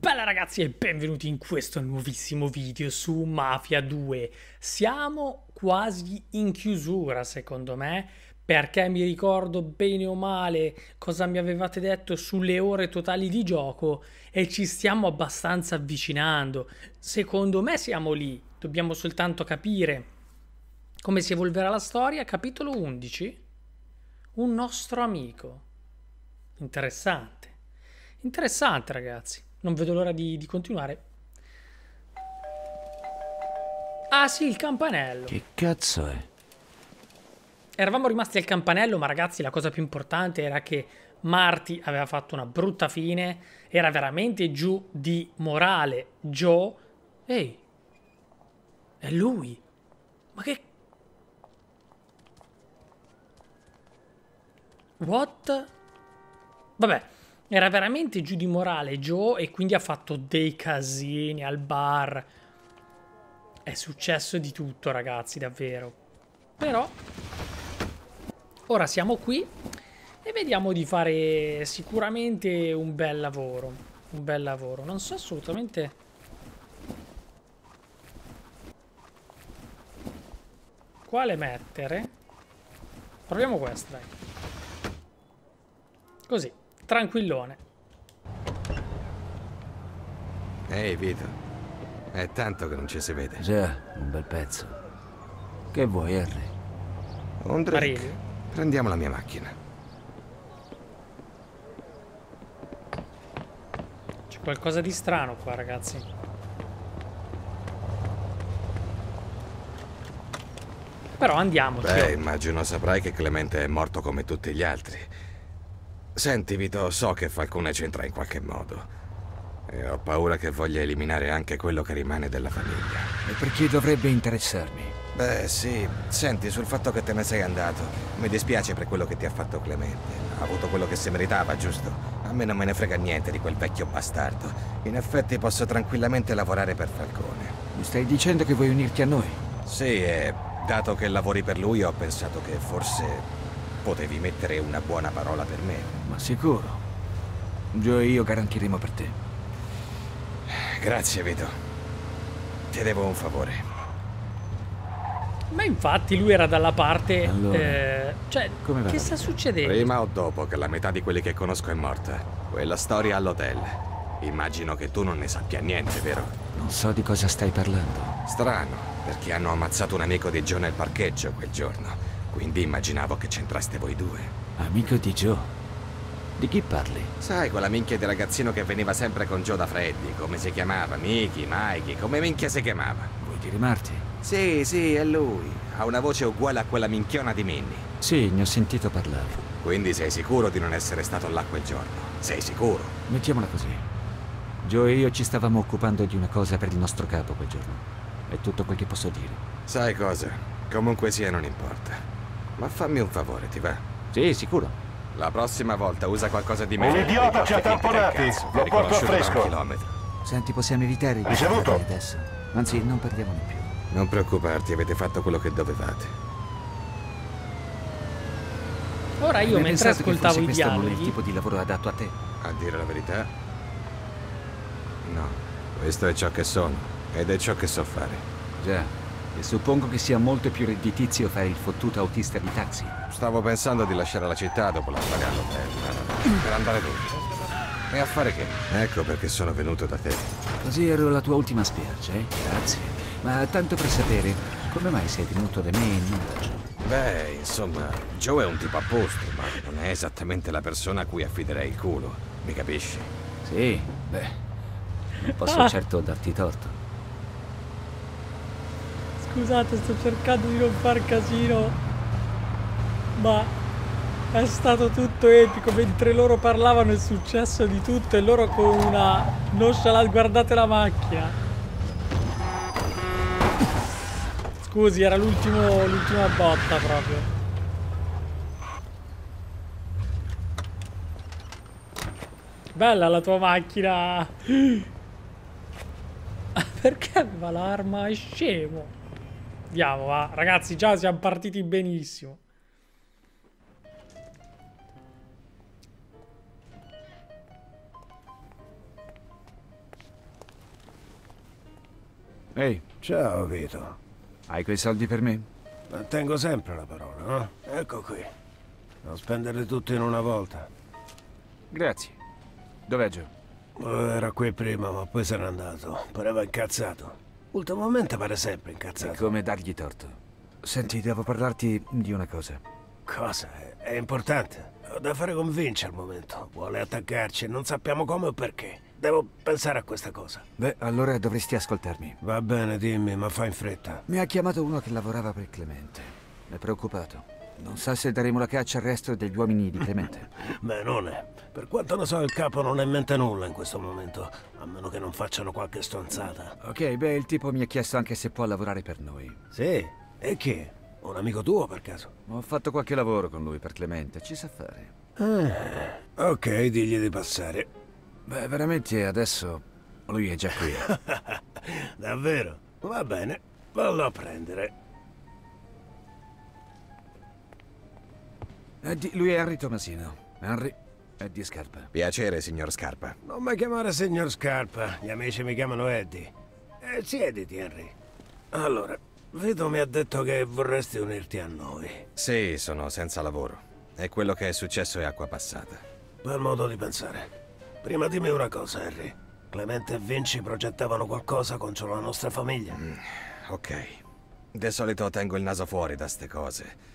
Bella ragazzi e benvenuti in questo nuovissimo video su Mafia 2. Siamo quasi in chiusura secondo me perché mi ricordo bene o male cosa mi avevate detto sulle ore totali di gioco e ci stiamo abbastanza avvicinando. Secondo me siamo lì, dobbiamo soltanto capire come si evolverà la storia. Capitolo 11. Un nostro amico. Interessante. Interessante ragazzi. Non vedo l'ora di, di continuare. Ah sì, il campanello. Che cazzo è? Eravamo rimasti al campanello, ma ragazzi la cosa più importante era che Marty aveva fatto una brutta fine, era veramente giù di morale. Joe... Ehi, è lui. Ma che... What? Vabbè, era veramente giù di morale Joe e quindi ha fatto dei casini al bar. È successo di tutto, ragazzi, davvero. Però ora siamo qui e vediamo di fare sicuramente un bel lavoro. Un bel lavoro. Non so assolutamente quale mettere. Proviamo questa, dai. Così tranquillone. Ehi, Vito. È tanto che non ci si vede. Già, un bel pezzo. Che vuoi, Harry? Un drink. Arrivi? Prendiamo la mia macchina. C'è qualcosa di strano qua, ragazzi. Però andiamo. Beh, immagino saprai che Clemente è morto come tutti gli altri. Senti, Vito, so che Falcone c'entra in qualche modo. E ho paura che voglia eliminare anche quello che rimane della famiglia. E perché dovrebbe interessarmi? Beh, sì. Senti, sul fatto che te ne sei andato, mi dispiace per quello che ti ha fatto Clemente. Ha avuto quello che si meritava, giusto? A me non me ne frega niente di quel vecchio bastardo. In effetti posso tranquillamente lavorare per Falcone. Mi stai dicendo che vuoi unirti a noi? Sì, e dato che lavori per lui, ho pensato che forse potevi mettere una buona parola per me. Ma sicuro. Joe e io garantiremo per te. Grazie, Vito. Ti devo un favore. Ma infatti lui era dalla parte... Allora, eh, cioè, come va? che sta succedendo? Prima o dopo che la metà di quelli che conosco è morta. Quella storia all'hotel. Immagino che tu non ne sappia niente, vero? Non so di cosa stai parlando. Strano, perché hanno ammazzato un amico di Joe nel parcheggio quel giorno. Quindi immaginavo che c'entraste voi due. Amico di Joe? Di chi parli? Sai, quella minchia di ragazzino che veniva sempre con Joe da Freddy, come si chiamava? Mickey, Mikey, come minchia si chiamava? Vuoi dire Marty? Sì, sì, è lui. Ha una voce uguale a quella minchiona di Minnie. Sì, ne ho sentito parlare. Quindi sei sicuro di non essere stato là quel giorno? Sei sicuro? Mettiamola così. Joe e io ci stavamo occupando di una cosa per il nostro capo quel giorno. È tutto quel che posso dire. Sai cosa? Comunque sia, non importa. Ma fammi un favore, ti va? Sì, sicuro. La prossima volta usa qualcosa di meglio. Un idiota ci ha tamponati! Lo porto a fresco! Senti, possiamo evitare di Ricevuto. adesso. Anzi, non parliamone più. Non preoccuparti, avete fatto quello che dovevate. Ora io, Hai mentre ascoltavo fosse i questo non è il dialoghi... tipo di lavoro adatto a te? A dire la verità? No. Questo è ciò che sono. Ed è ciò che so fare. Già. E suppongo che sia molto più redditizio fare il fottuto autista di taxi. Stavo pensando di lasciare la città dopo la storia all'hotel. Per andare dove? E a fare che? Ecco perché sono venuto da te. Così ero la tua ultima spiaggia, eh? Grazie. Ma tanto per sapere, come mai sei venuto da me e non da Joe? Beh, insomma, Joe è un tipo a posto, ma non è esattamente la persona a cui affiderei il culo. Mi capisci? Sì, beh. Non posso certo darti torto. Scusate, sto cercando di non far casino. Ma è stato tutto epico. Mentre loro parlavano è successo di tutto e loro con una nonchalante guardate la macchina. Scusi, era l'ultima botta proprio. Bella la tua macchina. Perché aveva l'arma? È scemo. Andiamo, va. Ragazzi, già siamo partiti benissimo. Ehi, Ciao Vito. hai quei soldi per me? Mantengo sempre la parola, no? Ecco qui. Non spenderli tutti in una volta. Grazie. Dov'è Joe? Oh, Era qui prima, ma poi se n'è andato. Pareva incazzato. Ultimamente pare sempre incazzato. come dargli torto. Senti, devo parlarti di una cosa. Cosa? È- importante. Ho da fare con Vince al momento. Vuole attaccarci e non sappiamo come o perché. Devo pensare a questa cosa. Beh, allora dovresti ascoltarmi. Va bene, dimmi, ma fa in fretta. Mi ha chiamato uno che lavorava per Clemente. È preoccupato. Non sa se daremo la caccia al resto degli uomini di Clemente. Beh, non è. Per quanto ne so, il capo non ha in mente nulla in questo momento. A meno che non facciano qualche stronzata. ok, beh, il tipo mi ha chiesto anche se può lavorare per noi. Sì? E chi? Un amico tuo, per caso? Ho fatto qualche lavoro con lui per Clemente, ci sa fare. Ok, digli di passare. Beh, veramente adesso lui è già qui. Davvero? Va bene, vallo a prendere. Eddie, lui è Henry Tomasino. Henry di Scarpa. Piacere, signor Scarpa. Non mi chiamare signor Scarpa, gli amici mi chiamano Eddie. Eh, siediti, Henry. Allora, Vito mi ha detto che vorresti unirti a noi. Sì, sono senza lavoro. E quello che è successo è acqua passata. Bel modo di pensare. Prima dimmi una cosa, Henry. Clemente e Vinci progettavano qualcosa contro la nostra famiglia. Ok. De solito tengo il naso fuori da ste cose.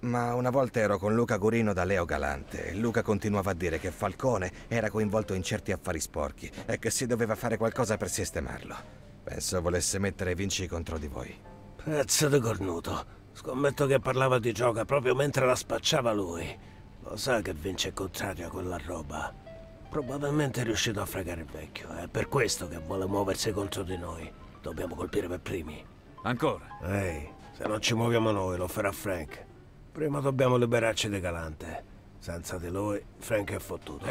Ma una volta ero con Luca Gurino da Leo Galante e Luca continuava a dire che Falcone era coinvolto in certi affari sporchi e che si doveva fare qualcosa per sistemarlo. Penso volesse mettere Vinci contro di voi. Pezzo di cornuto. Scommetto che parlava di gioca proprio mentre la spacciava lui. Lo sa che Vince è contrario a quella roba. Probabilmente è riuscito a fregare il vecchio. È per questo che vuole muoversi contro di noi. Dobbiamo colpire per primi. Ancora? Ehi, se non ci muoviamo noi, lo farà Frank. Prima dobbiamo liberarci di Galante. Senza di lui, Frank è fottuto.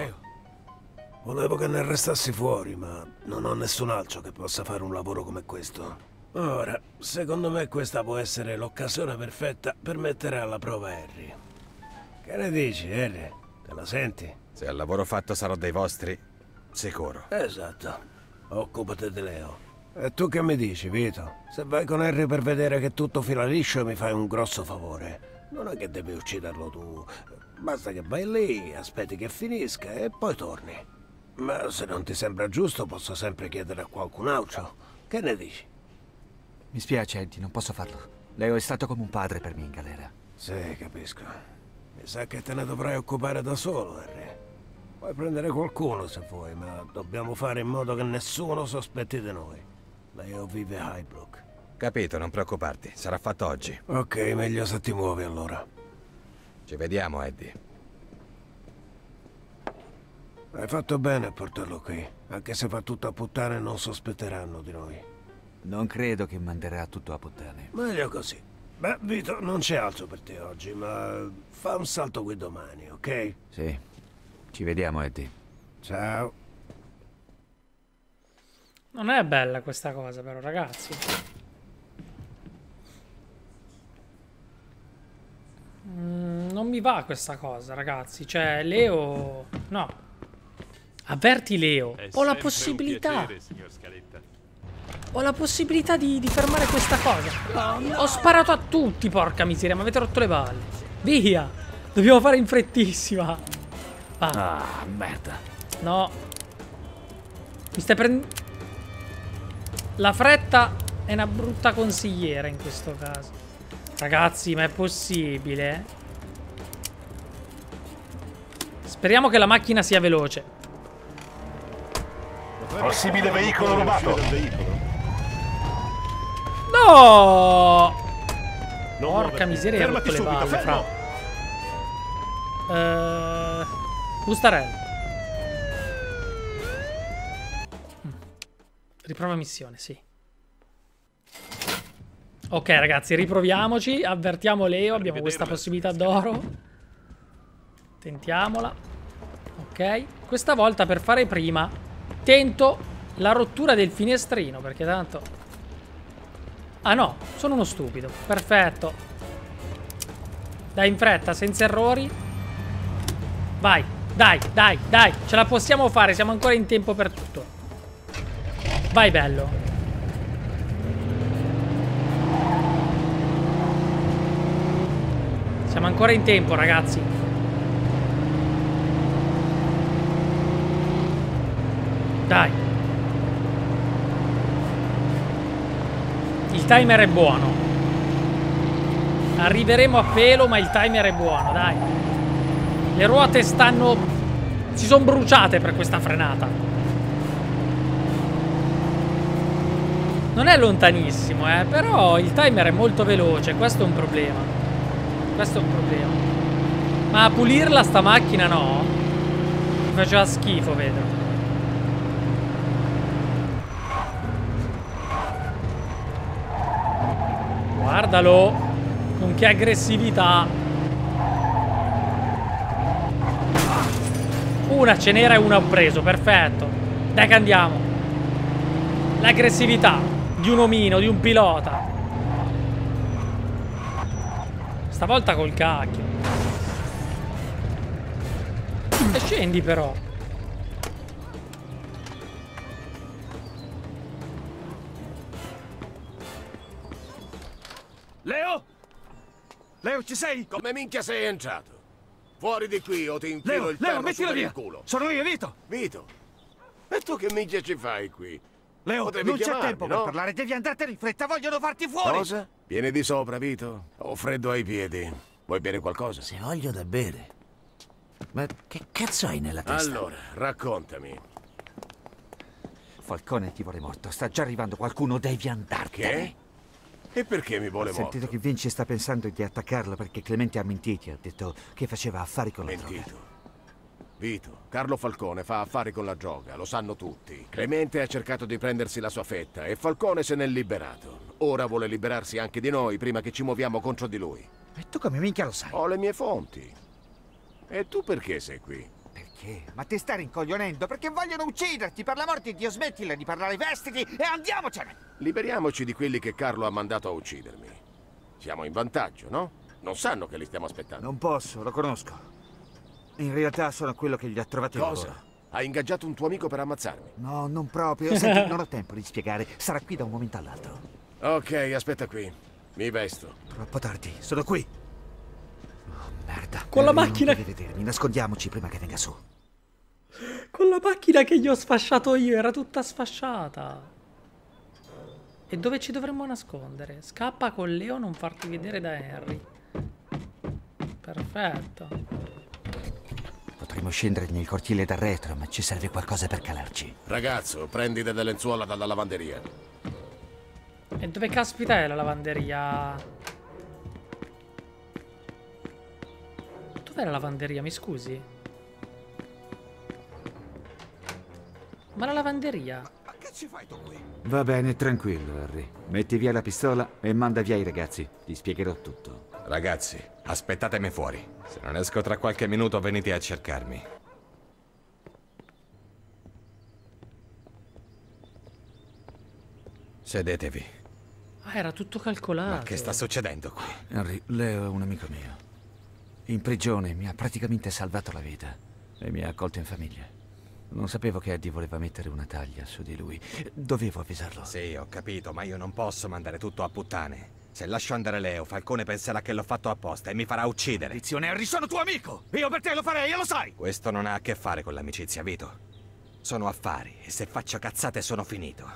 Volevo che ne restassi fuori, ma non ho nessun altro che possa fare un lavoro come questo. Ora, secondo me questa può essere l'occasione perfetta per mettere alla prova Harry. Che ne dici, Harry? Te la senti? Se al lavoro fatto sarò dei vostri, sicuro. Esatto. Occupati di Leo. E tu che mi dici, Vito? Se vai con Harry per vedere che tutto fila liscio mi fai un grosso favore. Non è che devi ucciderlo tu. Basta che vai lì, aspetti che finisca e poi torni. Ma se non ti sembra giusto posso sempre chiedere a qualcun altro. Che ne dici? Mi spiace, Eddie, non posso farlo. Leo è stato come un padre per me in galera. Sì, capisco. Mi sa che te ne dovrai occupare da solo, Harry. Puoi prendere qualcuno se vuoi, ma dobbiamo fare in modo che nessuno sospetti di noi. Leo vive a Highbrook. Capito, non preoccuparti, sarà fatto oggi. Ok, meglio se ti muovi allora. Ci vediamo, Eddie. Hai fatto bene a portarlo qui. Anche se fa tutto a puttane non sospetteranno di noi. Non credo che manderà tutto a puttane. Meglio così. Beh, Vito, non c'è altro per te oggi, ma fa un salto qui domani, ok? Sì. Ci vediamo, Eddie. Ciao. Non è bella questa cosa, però, ragazzi. Mm, non mi va questa cosa, ragazzi. Cioè, Leo... No. Avverti Leo. È Ho la possibilità. piacere. Ho la possibilità di, di fermare questa cosa. Ho sparato a tutti, porca miseria. Mi avete rotto le palle. Via. Dobbiamo fare in frettissima. Va. Ah, merda. No. Mi stai prendendo... La fretta è una brutta consigliera in questo caso. Ragazzi, ma è possibile? Speriamo che la macchina sia veloce. Possibile veicolo rubato. No! Porca miseria, hai rotto le subito, palle, fra. Bustarello. Mm. Riprova missione, sì. Ok, ragazzi, riproviamoci. Avvertiamo Leo. Abbiamo questa possibilità d'oro. Tentiamola. Ok. Questa volta per fare prima, tento la rottura del finestrino. Perché tanto. Ah no, sono uno stupido. Perfetto. Dai, in fretta, senza errori. Vai, dai, dai, dai. Ce la possiamo fare, siamo ancora in tempo per tutto. Vai, bello. Siamo ancora in tempo, ragazzi. Dai. Il timer è buono. Arriveremo a pelo, ma il timer è buono, dai. Le ruote stanno... Si sono bruciate per questa frenata. Non è lontanissimo, eh, però il timer è molto veloce, questo è un problema. Questo è un problema. Ma a pulirla sta macchina no? Mi faceva schifo, vedo. Guardalo. Con che aggressività. Una ce n'era e una ho preso, perfetto. Dai che andiamo. L'aggressività di un omino, di un pilota. Stavolta col cacchio. E scendi però. Leo? Leo, ci sei? Come minchia sei entrato? Fuori di qui o ti infilo Leo, il Leo, mettila via! il culo. Sono io, Vito! Vito, e tu che minchia ci fai qui? Leo, Potevi non c'è tempo no? per parlare, devi andartene in fretta, vogliono farti fuori! Cosa? Vieni di sopra, Vito? Ho freddo ai piedi. Vuoi bere qualcosa? Se voglio da bere. Ma che cazzo hai nella testa? Allora, raccontami. Falcone ti vuole morto. Sta già arrivando qualcuno, devi andartene. Che? E perché mi vuole Ho sentito morto? che Vinci sta pensando di attaccarlo perché Clemente ha mentito. Ha detto che faceva affari con la droga. Mentito. Vito, Carlo Falcone fa affari con la droga, lo sanno tutti. Clemente ha cercato di prendersi la sua fetta e Falcone se n'è liberato. Ora vuole liberarsi anche di noi prima che ci muoviamo contro di lui. E tu come minchia lo sai? Ho le mie fonti. E tu perché sei qui? Perché? Ma ti stai rincoglionendo perché vogliono ucciderti! Per l'amor di Dio, smettila di parlare, vestiti e andiamocene! Liberiamoci di quelli che Carlo ha mandato a uccidermi. Siamo in vantaggio, no? Non sanno che li stiamo aspettando. Non posso, lo conosco. In realtà sono quello che gli ha trovati Cosa? lavoro. Hai ingaggiato un tuo amico per ammazzarmi? No, non proprio. Senti, non ho tempo di spiegare. Sarà qui da un momento all'altro. Ok, aspetta qui. Mi vesto. Troppo tardi, sono qui. Oh, merda. Con la non macchina- deve vedermi. Nascondiamoci prima che venga su. Con la macchina che gli ho sfasciato io, era tutta sfasciata. E dove ci dovremmo nascondere? Scappa con Leo, non farti vedere da Henry. Perfetto. Potremmo scendere nel cortile da retro, ma ci serve qualcosa per calarci. Ragazzo, prendi delle lenzuola dalla lavanderia. E dove caspita è la lavanderia? Dov'è la lavanderia, mi scusi? Ma la lavanderia? Ma che ci fai tu qui? Va bene, tranquillo, Harry. Metti via la pistola e manda via i ragazzi. Ti spiegherò tutto. Ragazzi, aspettatemi fuori. Se non esco tra qualche minuto venite a cercarmi. Sedetevi. Ah, era tutto calcolato. Ma che sta succedendo qui? Henry, Leo è un amico mio. In prigione mi ha praticamente salvato la vita e mi ha accolto in famiglia. Non sapevo che Eddie voleva mettere una taglia su di lui. Dovevo avvisarlo. Sì, ho capito, ma io non posso mandare tutto a puttane. Se lascio andare Leo, Falcone penserà che l'ho fatto apposta e mi farà uccidere. Maledizione, Harry, sono tuo amico! Io per te lo farei, e lo sai! Questo non ha a che fare con l'amicizia, Vito. Sono affari e se faccio cazzate sono finito.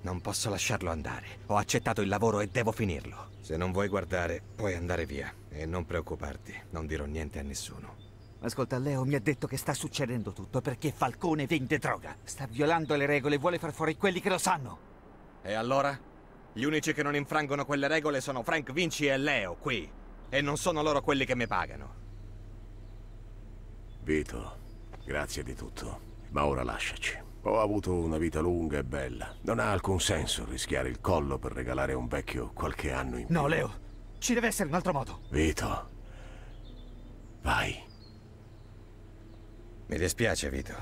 Non posso lasciarlo andare. Ho accettato il lavoro e devo finirlo. Se non vuoi guardare, puoi andare via. E non preoccuparti, non dirò niente a nessuno. Ascolta, Leo mi ha detto che sta succedendo tutto perché Falcone vende droga. Sta violando le regole e vuole far fuori quelli che lo sanno. E allora? Gli unici che non infrangono quelle regole sono Frank Vinci e Leo, qui. E non sono loro quelli che mi pagano. Vito, grazie di tutto. Ma ora lasciaci. Ho avuto una vita lunga e bella. Non ha alcun senso rischiare il collo per regalare a un vecchio qualche anno in più. No, Leo, ci deve essere un altro modo. Vito, vai. Mi dispiace, Vito.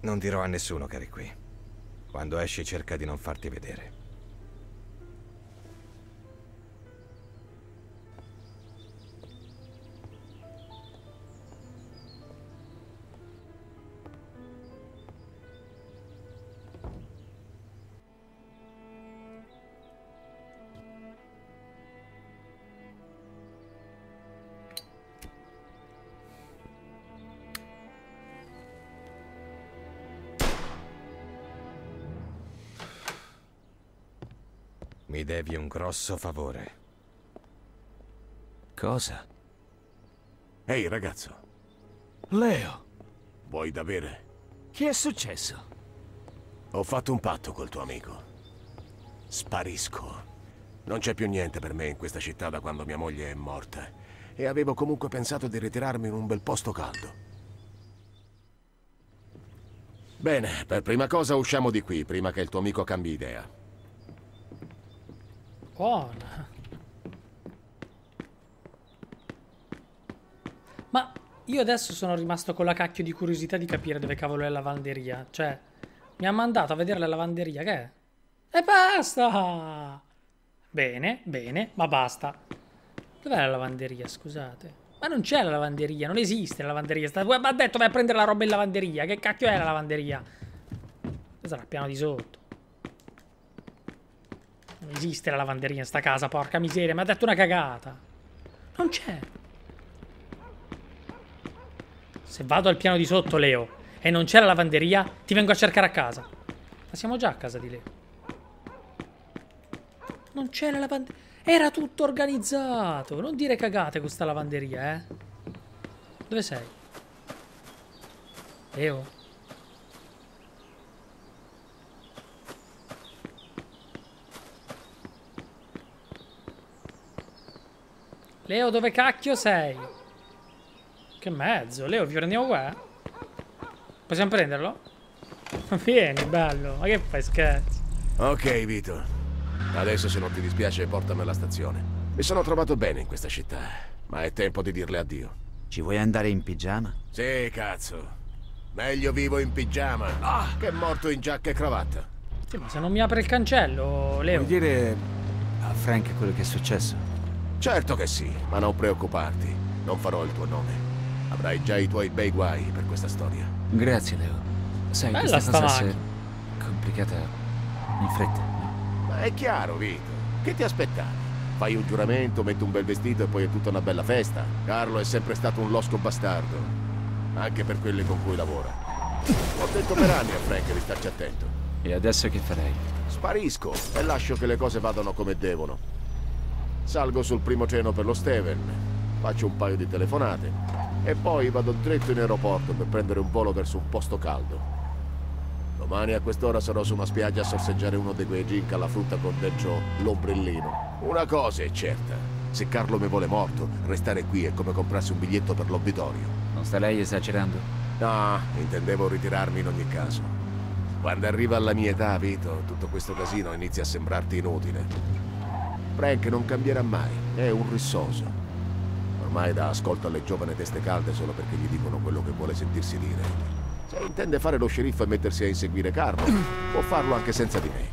Non dirò a nessuno che eri qui. Quando esci cerca di non farti vedere. Devi un grosso favore. Cosa? Ehi, ragazzo, Leo, vuoi da bere? che è successo? Ho fatto un patto col tuo amico. Sparisco. Non c'è più niente per me in questa città da quando mia moglie è morta. E avevo comunque pensato di ritirarmi in un bel posto caldo. Bene, per prima cosa usciamo di qui, prima che il tuo amico cambi idea. Buona. Ma io adesso sono rimasto con la cacchio di curiosità di capire dove cavolo è la lavanderia. Cioè, mi ha mandato a vedere la lavanderia, che è? E basta! Bene, bene, ma basta. Dov'è la lavanderia, scusate? Ma non c'è la lavanderia, non esiste la lavanderia. Sta... Ma ha detto vai a prendere la roba in lavanderia. Che cacchio è la lavanderia? Sarà il piano di sotto. Non esiste la lavanderia in sta casa, porca miseria. Mi ha detto una cagata. Non c'è. Se vado al piano di sotto, Leo, e non c'è la lavanderia, ti vengo a cercare a casa. Ma siamo già a casa di Leo. Non c'è la lavanderia. Era tutto organizzato. Non dire cagate con sta lavanderia, eh. Dove sei? Leo? Leo, dove cacchio sei? Che mezzo? Leo, vi prendiamo qua? Possiamo prenderlo? Vieni, bello. Ma che fai scherzi? Ok, Vito. Adesso se non ti dispiace portami alla stazione. Mi sono trovato bene in questa città, ma è tempo di dirle addio. Ci vuoi andare in pigiama? Sì, cazzo. Meglio vivo in pigiama che morto in giacca e cravatta. Sì, ma se non mi apre il cancello, Leo. Vuoi dire a Frank quello che è successo? Certo che sì, ma non preoccuparti. Non farò il tuo nome. Avrai già i tuoi bei guai per questa storia. Grazie, Leo. Sai, Bella questa sta cosa è complicata in fretta. Ma è chiaro, Vito. Che ti aspettavi? Fai un giuramento, metti un bel vestito e poi è tutta una bella festa. Carlo è sempre stato un losco bastardo. Anche per quelli con cui lavora. Ho detto per anni a Frank di starci attento. E adesso che farei? Sparisco e lascio che le cose vadano come devono. Salgo sul primo treno per lo Steven, faccio un paio di telefonate e poi vado dritto in aeroporto per prendere un volo verso un posto caldo. Domani a quest'ora sarò su una spiaggia a sorseggiare uno di quei gin alla frutta con dentro l'ombrellino. Una cosa è certa, se Carlo mi vuole morto, restare qui è come comprarsi un biglietto per l'obitorio. Non sta lei esagerando? No, intendevo ritirarmi in ogni caso. Quando arriva alla mia età, Vito, tutto questo casino inizia a sembrarti inutile. Frank non cambierà mai, è un rissoso. Ormai dà ascolto alle giovani teste calde solo perché gli dicono quello che vuole sentirsi dire. Se intende fare lo sceriffo e mettersi a inseguire Carlo, può farlo anche senza di me.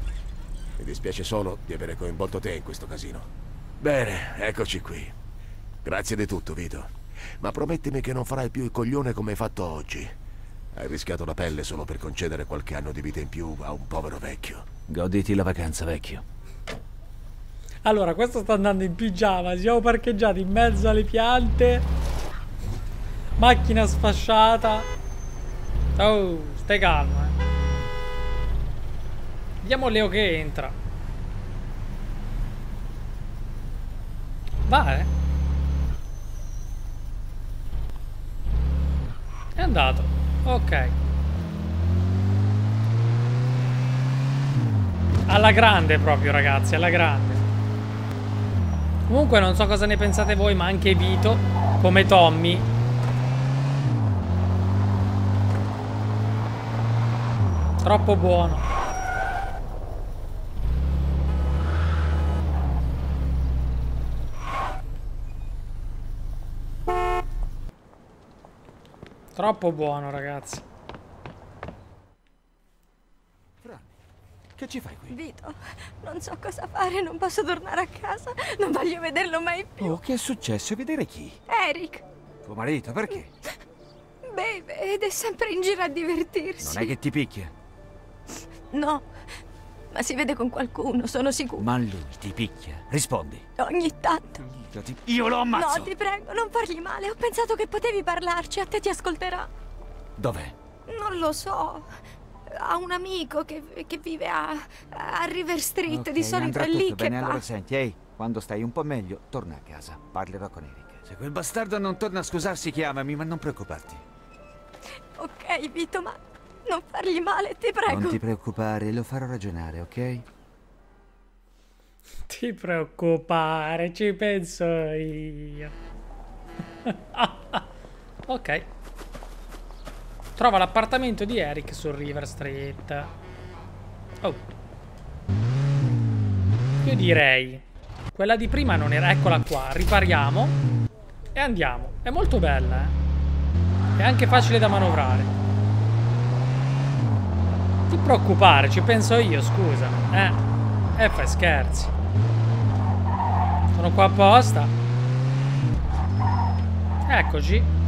Mi dispiace solo di avere coinvolto te in questo casino. Bene, eccoci qui. Grazie di tutto, Vito. Ma promettimi che non farai più il coglione come hai fatto oggi. Hai rischiato la pelle solo per concedere qualche anno di vita in più a un povero vecchio. Goditi la vacanza, vecchio. Allora, questo sta andando in pigiama. Siamo parcheggiati in mezzo alle piante. Macchina sfasciata. Oh, stai calmo, eh. Vediamo Leo che entra. Va, eh. È andato. Ok. Alla grande proprio, ragazzi, alla grande. Comunque non so cosa ne pensate voi, ma anche Vito, come Tommy. Troppo buono. Troppo buono, ragazzi. Che ci fai qui? Vito, non so cosa fare, non posso tornare a casa, non voglio vederlo mai più. Oh, che è successo? Vedere chi? Eric, Tuo marito, perché? beve ed è sempre in giro a divertirsi. Non è che ti picchia, No, ma si vede con qualcuno, sono sicuro. ma lui ti picchia. Rispondi. Ogni tanto. Io, ti- io lo ammazzo. No, ti prego, non fargli male. Ho pensato che potevi parlarci, a te ti ascolterà. Dov'è? Non lo so. Ha un amico che, che vive a, a River Street. Ok, Di solito è lì tutto che bene. va. Allora senti, ehi, quando stai un po' meglio, torna a casa. Parlerò con Eric. Se quel bastardo non torna a scusarsi, chiamami, ma non preoccuparti. Ok, Vito, ma non fargli male, ti prego. Non ti preoccupare, lo farò ragionare, ok? Ti preoccupare, ci penso io. ok. Trova l'appartamento di Eric su River Street. Oh. Io direi... Quella di prima non era... Eccola qua. Ripariamo. E andiamo. È molto bella, eh. È anche facile da manovrare. Ti preoccupare, ci penso io, scusa. Eh. E fai scherzi. Sono qua apposta. Eccoci.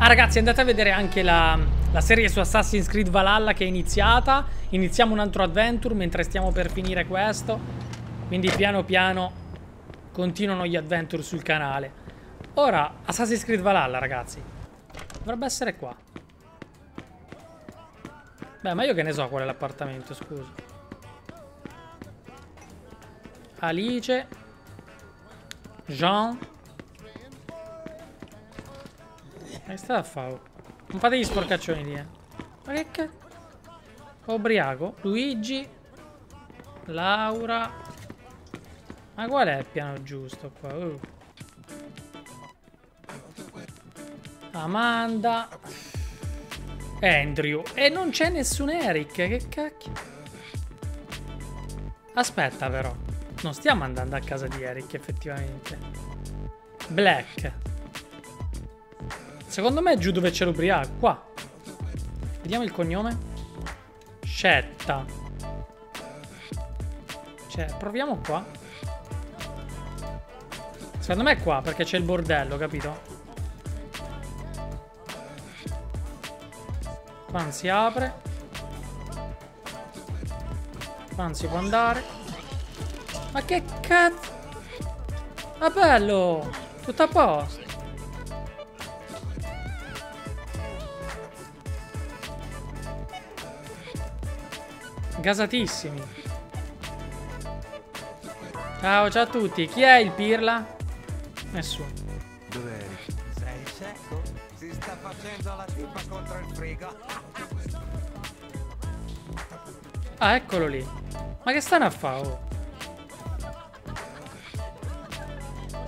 Ah ragazzi andate a vedere anche la, la, serie su Assassin's Creed Valhalla che è iniziata. Iniziamo un altro adventure mentre stiamo per finire questo. Quindi piano piano continuano gli adventure sul canale. Ora Assassin's Creed Valhalla ragazzi. Dovrebbe essere qua. Beh ma io che ne so qual è l'appartamento scusa. Alice. Jean. Che sta a fare? Non fate gli sporcaccioni lì, eh. Ma che che... Ubriaco. Luigi. Laura. Ma qual è il piano giusto qua? Uh. Amanda. Andrew. E non c'è nessun Eric. Che cacchio. Aspetta però. Non stiamo andando a casa di Eric effettivamente. Black. Secondo me è giù dove c'è l'ubriaco. Qua. Vediamo il cognome. Scetta. Cioè, proviamo qua. Secondo me è qua, perché c'è il bordello, capito? Qua non si apre. Qua non si può andare. Ma che cazzo? Ma bello! Tutto a posto. Gasatissimi. Ciao, ciao a tutti. Chi è il pirla? Nessuno. Dov'è? Sei secco? Si sta facendo la tipa contro il frigo. Ah, eccolo lì. Ma che stanno a fare? oh?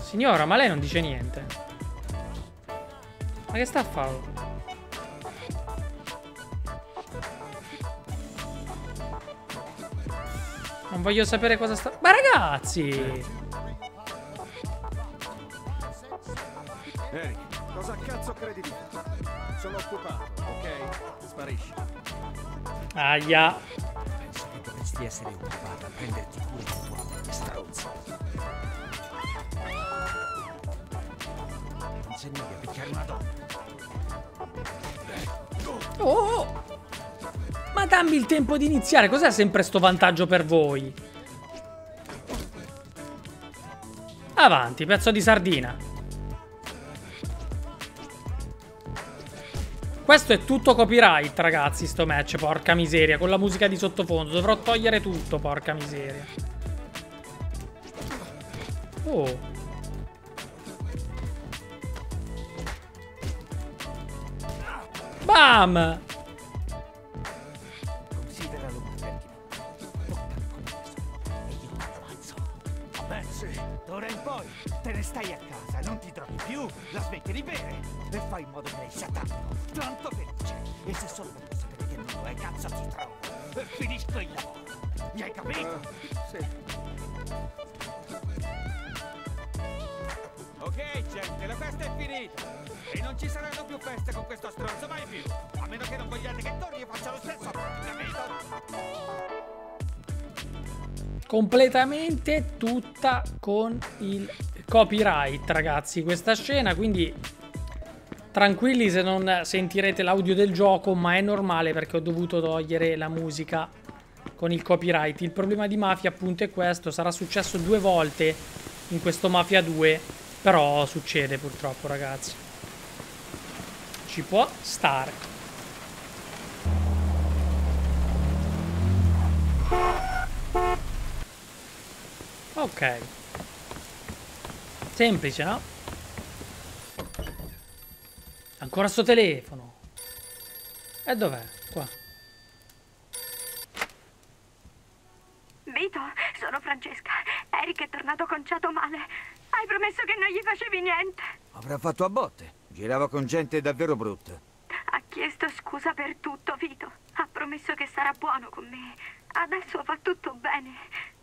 Signora, ma lei non dice niente. Ma che sta a fare? oh? Non voglio sapere cosa sta... Ma ragazzi! Eric, cosa cazzo credi di fare? Sono occupato, ok? Sparisci. Aia. Penso che dovresti essere occupata a prenderti cura del tuo amore stronzo. Insegnavi a picchiare una donna. Oh! Dammi il tempo di iniziare. Cos'è sempre sto vantaggio per voi? Avanti, pezzo di sardina. Questo è tutto copyright, ragazzi, sto match, porca miseria, con la musica di sottofondo. Dovrò togliere tutto, porca miseria. Oh. Bam! D'ora in poi te ne stai a casa, non ti trovi più, la smetti di bere e fai in modo che lei sia tanto, tanto felice. E se solo per sapere che non lo è, cazzo ti trovo e finisco il lavoro. Mi hai capito? Sì. Ok, gente, la festa è finita. E non ci saranno più feste con questo stronzo, mai più. A meno che non vogliate che torni e faccia lo stesso, capito? Completamente tutta con il copyright, ragazzi, questa scena, quindi tranquilli se non sentirete l'audio del gioco, ma è normale perché ho dovuto togliere la musica con il copyright. Il problema di Mafia appunto è questo, sarà successo due volte in questo Mafia 2, però succede purtroppo, ragazzi. Ci può stare. Ok. Semplice, no? Ancora sto telefono. E dov'è? Qua. Vito, sono Francesca. Eric è tornato conciato male. Hai promesso che non gli facevi niente. Avrà fatto a botte. Girava con gente davvero brutta. Ha chiesto scusa per tutto, Vito. Ha promesso che sarà buono con me. Adesso fa tutto bene.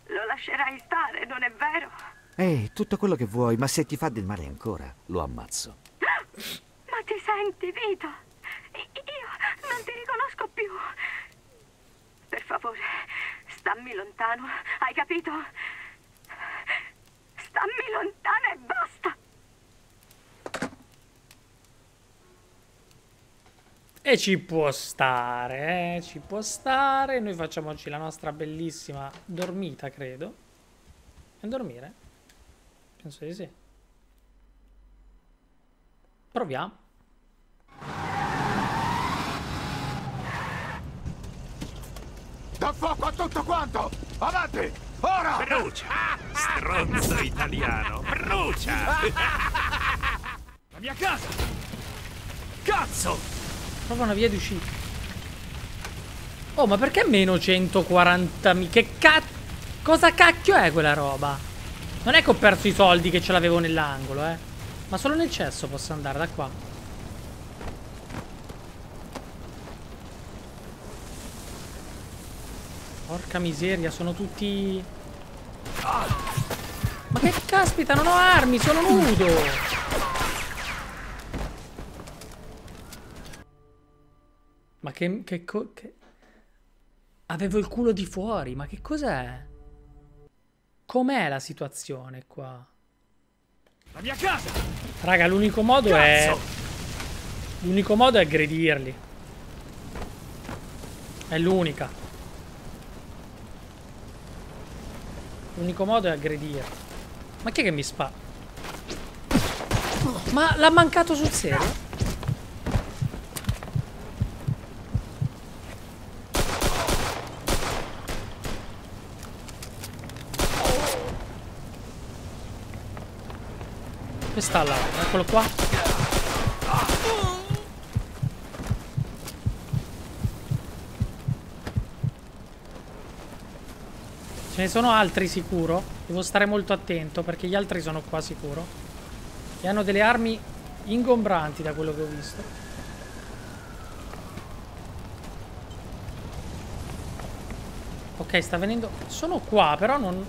Lo lascerai stare, non è vero? Ehi, tutto quello che vuoi, ma se ti fa del male ancora, lo ammazzo. Ma ti senti, Vito? Io non ti riconosco più. Per favore, stammi lontano, hai capito? Stammi lontano e basta. E ci può stare, eh? Ci può stare. Noi facciamoci la nostra bellissima dormita, credo. E dormire? Penso di sì. Proviamo. Da fuoco a tutto quanto! Avanti! Ora! Brucia! Stronzo italiano! Brucia! La mia casa! Cazzo! Trova una via di uscita. Oh, ma perché meno 140.000? Che cazzo? Cosa cacchio è quella roba? Non è che ho perso i soldi che ce l'avevo nell'angolo, eh. Ma solo nel cesso posso andare da qua. Porca miseria, sono tutti... Ma che caspita, non ho armi, sono nudo! Che... che, co- che... Avevo il culo di fuori, ma che cos'è? Com'è la situazione qua? La mia casa! Raga, l'unico modo è... L'unico modo è aggredirli. È l'unica. L'unico modo è aggredirli. Ma chi è che mi spa? Ma l'ha mancato sul serio? Dove sta là? Eccolo qua. Ce ne sono altri sicuro. Devo stare molto attento perché gli altri sono qua sicuro. E hanno delle armi ingombranti da quello che ho visto. Ok, sta venendo... Sono qua, però non...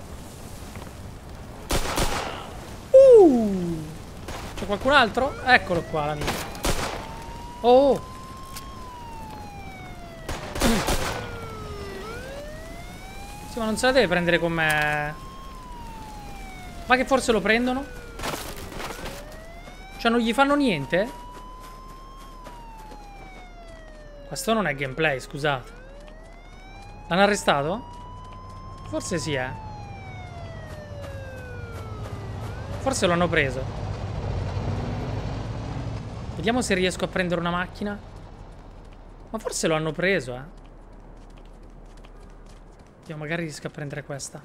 Uh! C'è qualcun altro? Eccolo qua l'amico. Oh! Sì, ma non se la deve prendere con me. Ma che forse lo prendono? Cioè non gli fanno niente? Questo non è gameplay, scusate. L'hanno arrestato? Forse sì, eh. Forse lo hanno preso. Vediamo se riesco a prendere una macchina. Ma forse lo hanno preso, eh. Vediamo, magari riesco a prendere questa.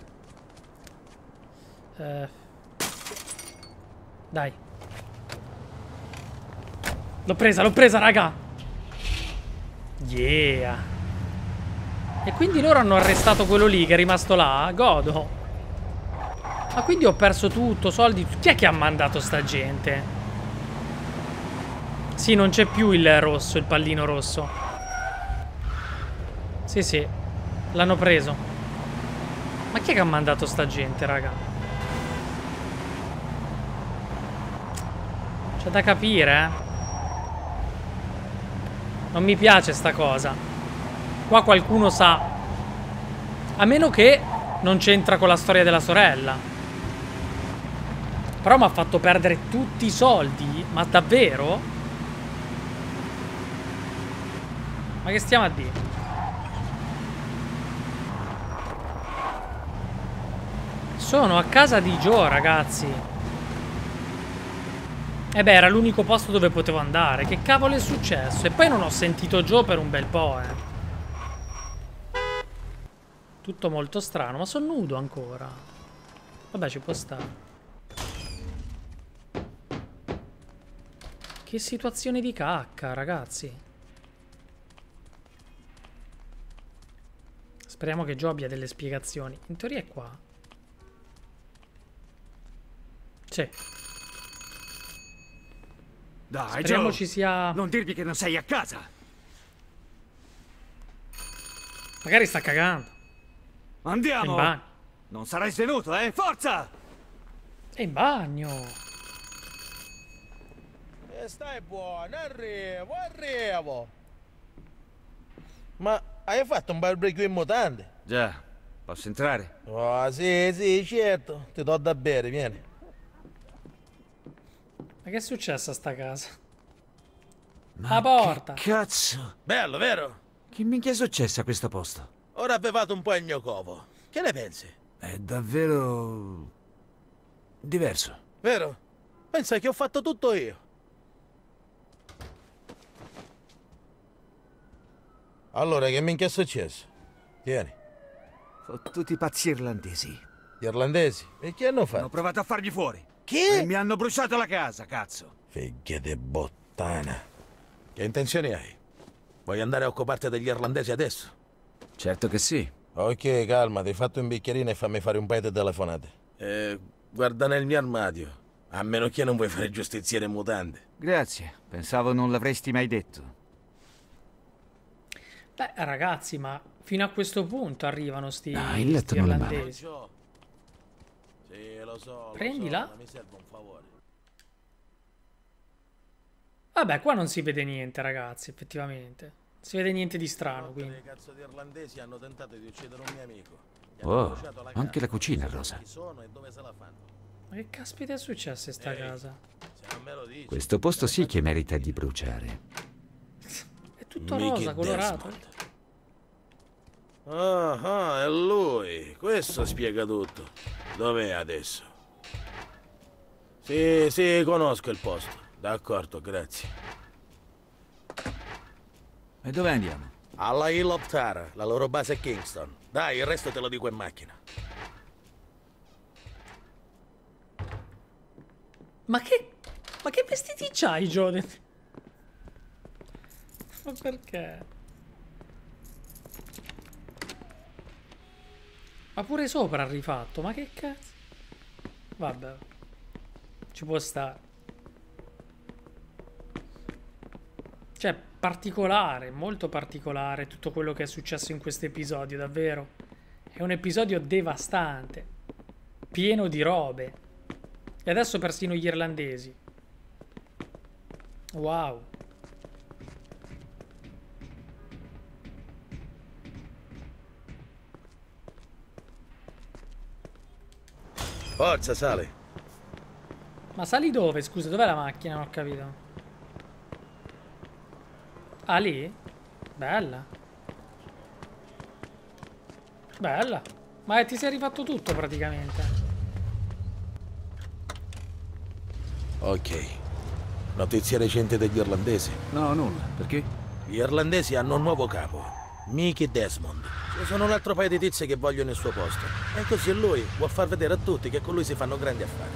Eh. Dai. L'ho presa, l'ho presa, raga. Yeah. E quindi loro hanno arrestato quello lì che è rimasto là. Godo. Ma quindi ho perso tutto, soldi. Chi è che ha mandato sta gente? Sì, non c'è più il rosso, il pallino rosso. Sì, sì. L'hanno preso. Ma chi è che ha mandato sta gente, raga? C'è da capire, eh. Non mi piace sta cosa. Qua qualcuno sa. A meno che non c'entra con la storia della sorella. Però mi ha fatto perdere tutti i soldi. Ma davvero? Ma che stiamo a dire? Sono a casa di Joe, ragazzi. E beh, era l'unico posto dove potevo andare. Che cavolo è successo? E poi non ho sentito Joe per un bel po', eh. Tutto molto strano, ma sono nudo ancora. Vabbè, ci può stare. Che situazione di cacca, ragazzi. Speriamo che Joe abbia delle spiegazioni. In teoria è qua. Sì. Dai, Speriamo Joe, ci sia... Non dirmi che non sei a casa. Magari sta cagando. È in Andiamo. bagno. Non sarai svenuto, eh? Forza! È in bagno. E stai buono, arrivo, arrivo. Ma hai fatto un barbecue in mutande? Già, posso entrare? Oh, sì, sì, certo. Ti do da bere, vieni. Ma che è successo a sta casa? La porta. Cazzo! Bello, vero? Che minchia è successo a questo posto? Ora avevate un po' il mio covo. Che ne pensi? È davvero... diverso. Vero? Pensa che ho fatto tutto io. Allora, che minchia è successo? Tieni. Tutti pazzi irlandesi. Gli irlandesi? E che hanno fatto? Hanno provato a farmi fuori. Che? E mi hanno bruciato la casa, cazzo. Figlia di bottana. Che intenzioni hai? Vuoi andare a occuparti degli irlandesi adesso? Certo che sì. Ok, calma, ti fatto un bicchierino e fammi fare un paio di telefonate. Eh, guarda nel mio armadio. A meno che non vuoi fare giustiziere in mutande. Grazie, pensavo non l'avresti mai detto. Beh, ragazzi, ma fino a questo punto arrivano sti, Dai, il letto sti non è male. irlandesi. Sì, lo so. Prendila. mi serve un favore. Vabbè, qua non si vede niente, ragazzi, effettivamente. Non si vede niente di strano, quindi. Cazzo di irlandesi hanno tentato di uccidere un mio amico. Oh, la anche la cucina è rosa. so. Ma che caspita è successo in sta Ehi. casa? Lo. Questo posto sì che merita di bruciare. Tutto Mickey rosa, colorato. Desmond. Ah, ah, è lui. Questo spiega tutto. Dov'è adesso? Sì, sì, conosco il posto. D'accordo, grazie. E dove andiamo? Alla Hill of Tara, la loro base è Kingston. Dai, il resto te lo dico in macchina. Ma che. Ma che vestiti c'hai, Joe? Ma perché? Ma pure sopra ha rifatto, ma che cazzo? Vabbè. Ci può stare. Cioè, particolare, molto particolare tutto quello che è successo in questo episodio, davvero. È un episodio devastante. Pieno di robe. E adesso persino gli irlandesi. Wow. Forza, sali. Ma sali dove? Scusa, dov'è la macchina? Non ho capito. Ah, lì? Bella. Bella. Ma ti sei rifatto tutto praticamente. Ok. Notizie recenti degli irlandesi. No, nulla. Perché? Gli irlandesi hanno un nuovo capo, Mickey Desmond. Ci sono un altro paio di tizi che vogliono il suo posto. E così lui vuol far vedere a tutti che con lui si fanno grandi affari.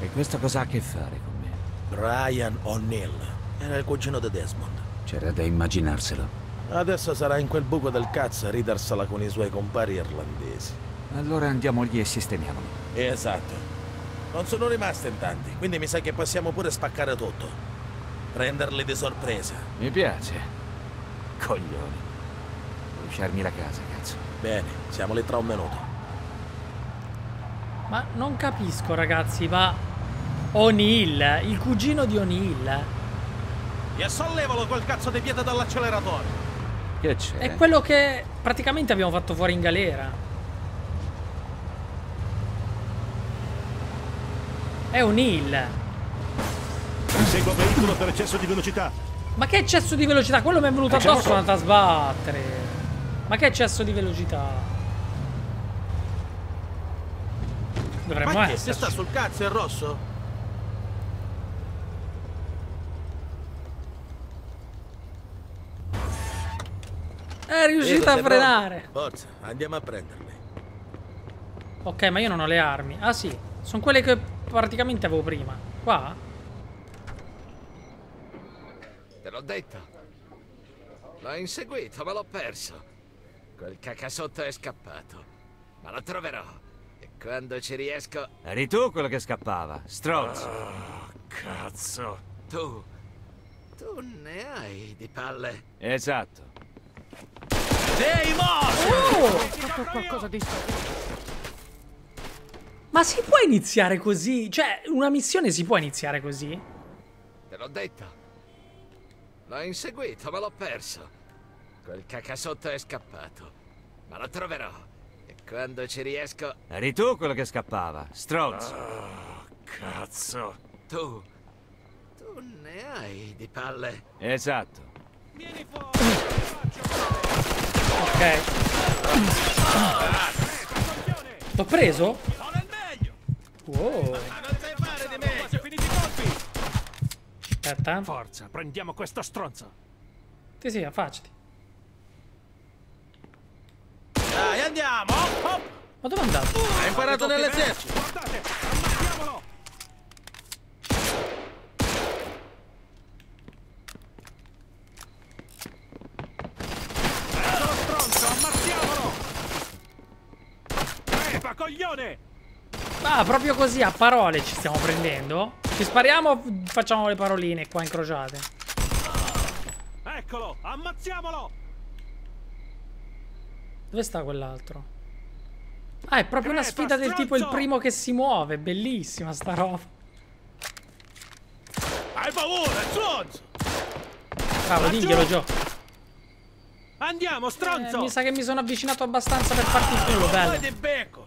E questo cosa ha a che fare con me? Brian O'Neill era il cugino di Desmond. C'era da immaginarselo. Adesso sarà in quel buco del cazzo a ridarsela con i suoi compari irlandesi. Allora andiamo lì e sistemiamoli. Esatto. Non sono rimasti in tanti, quindi mi sa che possiamo pure spaccare tutto. Prenderli di sorpresa. Mi piace. Coglioni. Bruciarmi la casa, cazzo. Bene, siamo lì tra un minuto. Ma non capisco, ragazzi, ma... O'Neill, il cugino di O'Neill. E sollevalo quel cazzo di piede dall'acceleratore. Che c'è? È quello che praticamente abbiamo fatto fuori in galera. È O'Neill. Insegua veicolo per eccesso di velocità. Ma che eccesso di velocità? Quello mi è venuto addosso, è andato a sbattere. Ma che eccesso di velocità? Dovremmo Ma che? essere. Si sta sul cazzo, è rosso? È riuscito Diego, a frenare. Forza, andiamo a prenderli. Ok, ma io non ho le armi. Ah sì, sono quelle che praticamente avevo prima. Qua? Te l'ho detto. L'ho inseguito, ma l'ho perso. Quel cacasotto è scappato. Ma lo troverò. E quando ci riesco... Eri tu quello che scappava, stronzo. Oh, cazzo. Tu... Tu ne hai di palle. Esatto. Sei morto! Oh! qualcosa di Ma si può iniziare così? Cioè, una missione si può iniziare così? Te l'ho detto. L'ho inseguito, ma l'ho perso. Quel cacasotto è scappato. Ma lo troverò. E quando ci riesco... Eri tu quello che scappava, stronzo. Oh, cazzo. Tu... Tu ne hai di palle. Esatto. Ok. L'ho preso? Wow. Aspetta. Forza, prendiamo questo stronzo. Sì, sì, affacciati. Dai, andiamo! Hop! Ma dove è andato? Hai imparato nell'esercito! Guardate, ammazziamolo! Ecco lo stronzo, ammazziamolo! Crepa, coglione! Ah, proprio così, a parole ci stiamo prendendo? Ci spariamo o facciamo le paroline qua incrociate? Eccolo, ammazziamolo! Dove sta quell'altro? Ah, è proprio una sfida del tipo il primo che si muove. Bellissima sta roba. Hai paura, stronzo! Bravo, diglielo, Gio. Andiamo, stronzo! Eh, mi sa che mi sono avvicinato abbastanza per farti il culo, bello.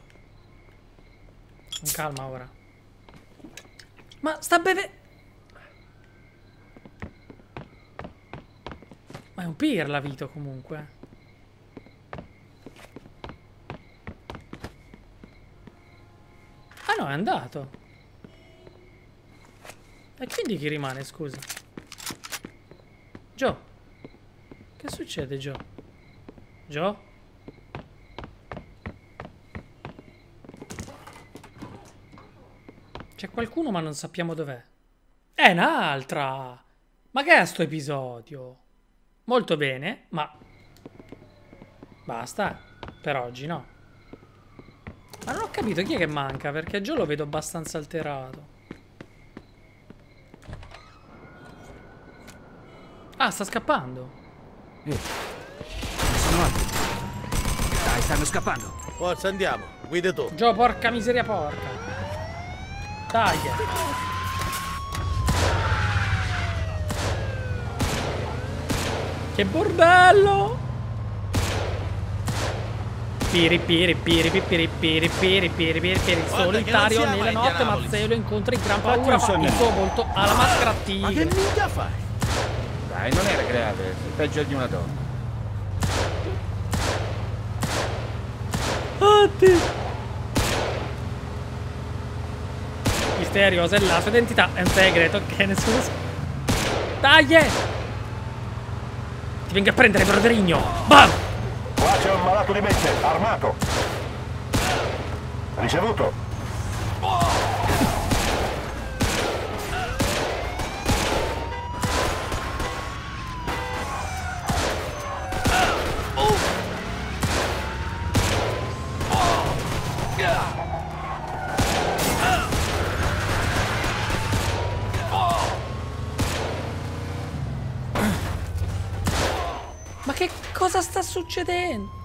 Con calma ora. Ma sta beve... Ma è un pirla, Vito, comunque. Ah no, è andato. E quindi chi rimane, scusa? Gio. Che succede, Gio? Gio? C'è qualcuno ma non sappiamo dov'è. È un'altra! Ma che è sto episodio? Molto bene, ma... Basta, per oggi no. Ma non ho capito chi è che manca, perché Gio lo vedo abbastanza alterato. Ah, sta scappando. Sono altri. Dai, stanno scappando. Forza, andiamo. Guida tu. Gio, porca miseria porca. Dai. Che bordello! Piri piri piri piri piri piri piri piri solitario nella notte. Mazzeo lo incontra in gran paura il suo volto alla maschera Ma che tigre minchia fai? Dai, non era grave. Peggio di una donna. Fatti Misteriosa è la sua identità È un segreto che nessuno sa Dai Ti vengo a prendere broderigno Bam malato di mente, armato. Ricevuto. Ma che cosa sta succedendo?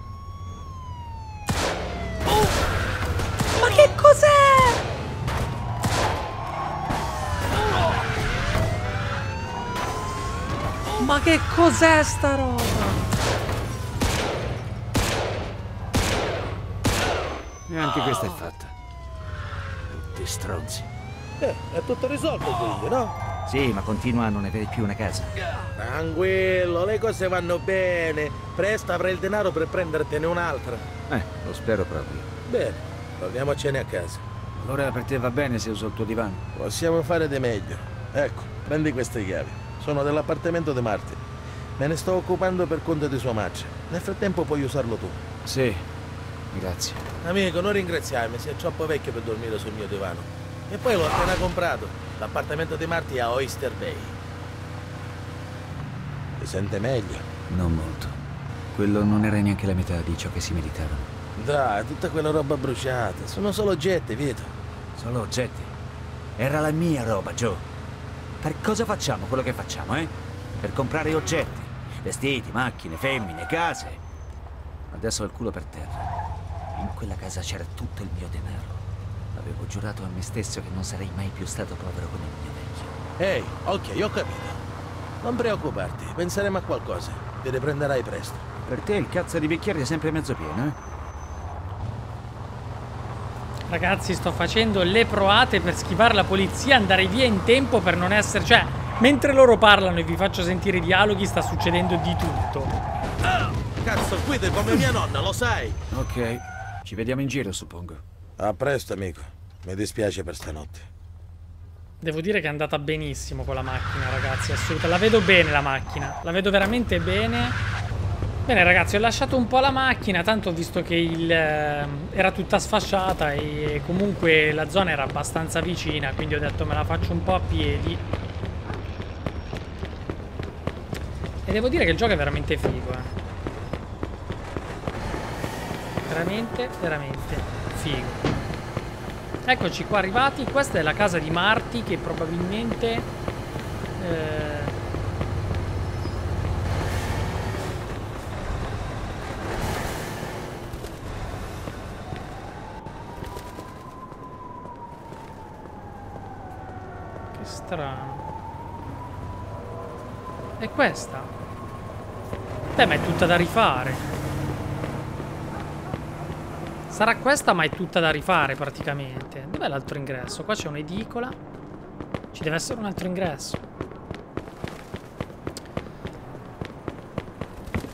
Che cos'è sta roba? E anche questa è fatta. Tutti stronzi. Eh, è tutto risolto quindi, no? Sì, ma continua a non avere più una casa. Tranquillo, le cose vanno bene. Presto avrai il denaro per prendertene un'altra. Eh, lo spero proprio. Bene, proviamocene a casa. Allora per te va bene se uso il tuo divano? Possiamo fare di meglio. Ecco, prendi queste chiavi. Sono dell'appartamento di Martin. Me ne sto occupando per conto di sua madre. Nel frattempo puoi usarlo tu. Sì. Grazie. Amico, non ringraziarmi, sei troppo vecchio per dormire sul mio divano. E poi l'ho appena comprato, l'appartamento di Marty a Oyster Bay. Ti sente meglio? Non molto. Quello non era neanche la metà di ciò che si meritavano. Dai, tutta quella roba bruciata, sono solo oggetti, Vito. Solo oggetti. Era la mia roba, Joe. Per cosa facciamo quello che facciamo, eh? Per comprare oggetti. Vestiti, macchine, femmine, case. Adesso ho il culo per terra. In quella casa c'era tutto il mio denaro. Avevo giurato a me stesso che non sarei mai più stato povero come il mio vecchio. Ehi, ok, ho capito. Non preoccuparti, penseremo a qualcosa. Ti riprenderai presto. Per te il cazzo di bicchiere è sempre mezzo pieno, eh? Ragazzi, sto facendo le proate per schivare la polizia, andare via in tempo per non essere... Cioè, mentre loro parlano e vi faccio sentire i dialoghi, sta succedendo di tutto. Ah, cazzo, guida come mia nonna, lo sai. Ok, ci vediamo in giro, suppongo. A presto, amico. Mi dispiace per stanotte. Devo dire che è andata benissimo con la macchina, ragazzi, assolutamente. La vedo bene la macchina, la vedo veramente bene. Bene ragazzi, ho lasciato un po' la macchina, tanto ho visto che il, eh, era tutta sfasciata e comunque la zona era abbastanza vicina, quindi ho detto me la faccio un po' a piedi. E devo dire che il gioco è veramente figo, eh. Veramente, veramente figo. Eccoci qua arrivati, questa è la casa di Marty che probabilmente... Eh, Che strano. È questa? Beh, ma è tutta da rifare. Sarà questa, ma è tutta da rifare praticamente. Dov'è l'altro ingresso? Qua c'è un'edicola. Ci deve essere un altro ingresso.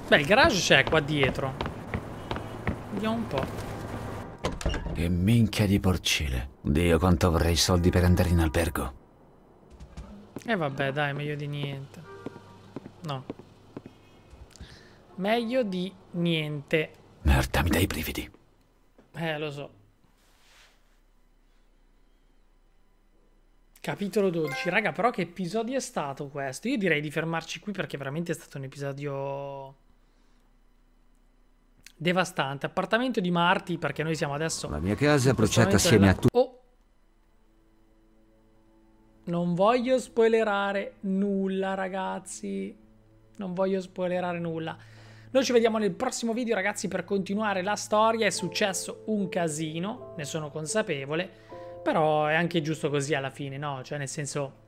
Beh, il garage c'è qua dietro. Vediamo un po'. Che minchia di porcile. Dio, quanto vorrei soldi per andare in albergo. E eh vabbè, dai, meglio di niente. No. Meglio di niente. Merda, mi dai i brividi. Eh, lo so. Capitolo 12. Raga, però che episodio è stato questo? Io direi di fermarci qui perché veramente è stato un episodio devastante. Appartamento di Marty perché noi siamo adesso... La mia casa è bruciata assieme a tutti. Oh! Non voglio spoilerare nulla, ragazzi. Non voglio spoilerare nulla. Noi ci vediamo nel prossimo video, ragazzi, per continuare la storia. È successo un casino, ne sono consapevole. Però è anche giusto così alla fine, no? Cioè, nel senso...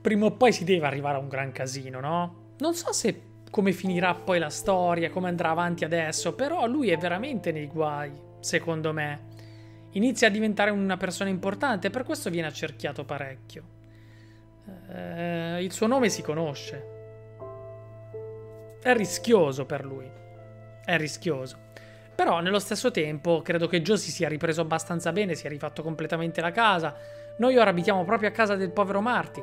Prima o poi si deve arrivare a un gran casino, no? Non so se come finirà poi la storia, come andrà avanti adesso, però lui è veramente nei guai, secondo me. Inizia a diventare una persona importante, per questo viene accerchiato parecchio. Eh, il suo nome si conosce. È rischioso per lui. È rischioso. Però nello stesso tempo credo che Joe si sia ripreso abbastanza bene, si è rifatto completamente la casa. Noi ora abitiamo proprio a casa del povero Marty.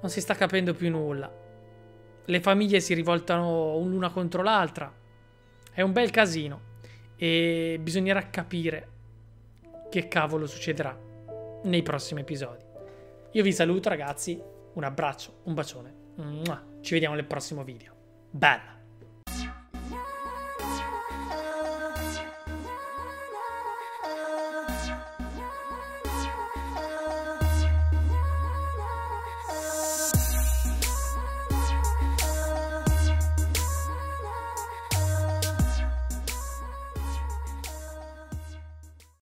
Non si sta capendo più nulla. Le famiglie si rivoltano l'una contro l'altra. È un bel casino. E bisognerà capire che cavolo succederà nei prossimi episodi. Io vi saluto ragazzi, un abbraccio, un bacione. Ci vediamo nel prossimo video. Bella!